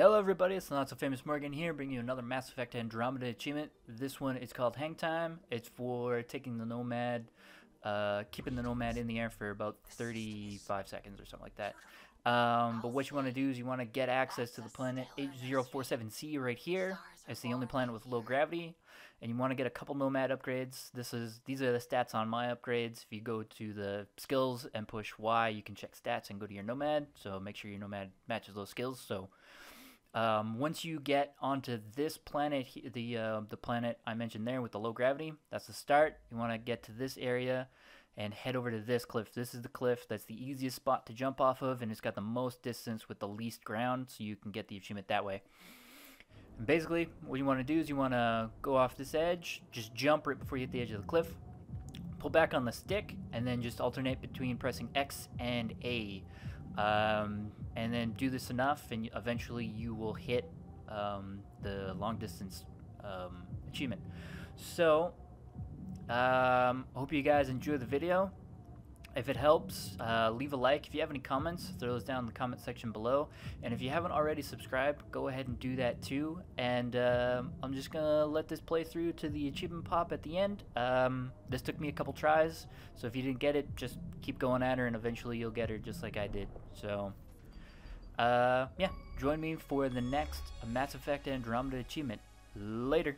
Hello everybody, it's Not So Famous Morgan here, bringing you another Mass Effect Andromeda achievement. This one is called Hang Time. It's for taking the Nomad, uh, keeping the Nomad in the air for about 35 seconds or something like that. Um, but what you want to do is you want to get access to the planet H-047C right here. It's the only planet with low gravity, and you want to get a couple Nomad upgrades. This is These are the stats on my upgrades. If you go to the skills and push Y, you can check stats and go to your Nomad, so make sure your Nomad matches those skills. So um, once you get onto this planet, the uh, the planet I mentioned there with the low gravity, that's the start. You want to get to this area and head over to this cliff. This is the cliff that's the easiest spot to jump off of, and it's got the most distance with the least ground, so you can get the achievement that way. And basically, what you want to do is you want to go off this edge, just jump right before you hit the edge of the cliff, pull back on the stick, and then just alternate between pressing X and A. Um, and then do this enough, and eventually you will hit um, the long distance um, achievement. So, um, hope you guys enjoy the video. If it helps, uh, leave a like. If you have any comments, throw those down in the comment section below. And if you haven't already subscribed, go ahead and do that too. And uh, I'm just going to let this play through to the achievement pop at the end. Um, this took me a couple tries, so if you didn't get it, just keep going at her and eventually you'll get her just like I did. So, uh, yeah, join me for the next Mass Effect Andromeda achievement. Later.